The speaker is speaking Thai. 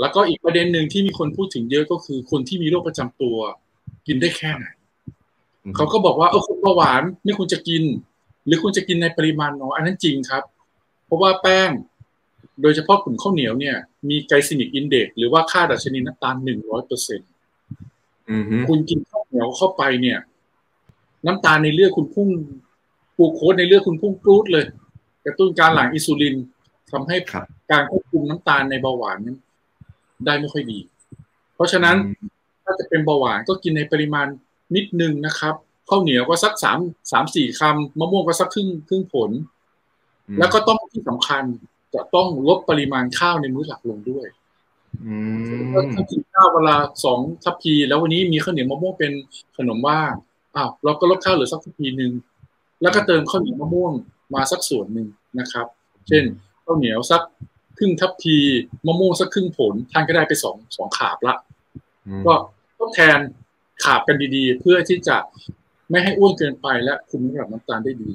แล้วก็อีกประเด็นหนึ่งที่มีคนพูดถึงเยอะก็คือคนที่มีโรคประจำตัว กินได้แค่ไหนเขาก็บอกว่าเออคุณเบาหวานไม่ควรจะกิน หรือคุณจะกินในปริมาณน้อยอันนั้นจริงครับ เพราะว่าแป้ง โดยเฉพาะกลุ่มข้าวเหนียวเนี่ยมี glycemic index หรือว่าค่าดัชนีน้ำตาลหนึ่งร้อยเปอร์เซ็นต์คุณกินข้าวเหนียวเข้าไปเนี่ย น้ำตาลในเลือดคุณพุ่งกลูโคสในเลือดคุณพุ่งปรู๊ดเลย กระตุ้นการหลั่งอินซูลินทำให้การควบคุมน้ำตาลในเบาหวานนั้น ได้ไม่ค่อยดี เพราะฉะนั้นถ้าจะเป็นเบาหวานก็กินในปริมาณนิดนึงนะครับข้าวเหนียวก็สักสามสามสี่คำมะม่วงก็สักครึ่งครึ่งผล แล้วก็ต้องที่สำคัญจะต้องลดปริมาณข้าวในมื้อหลักลงด้วยถ้ากินข้าวเวลาสองทัพพี แล้ววันนี้มีข้าวเหนียวมะม่วงเป็นขนมว่างอ้าวเราก็ลดข้าวเหลือสักทัพพีหนึ่งแล้วก็เติมข้าวเหนียวมะม่วงมาสักส่วนหนึ่งนะครับ เช่นข้าวเหนียวสัก ครึ่งทัพพีมะม่วงสักครึ่งผลทานก็ได้ไปสองสองขาบละก็ทดแทนขาบกันดีๆ เพื่อที่จะไม่ให้อ้วนเกินไปและคุมระดับน้ำตาลได้ดี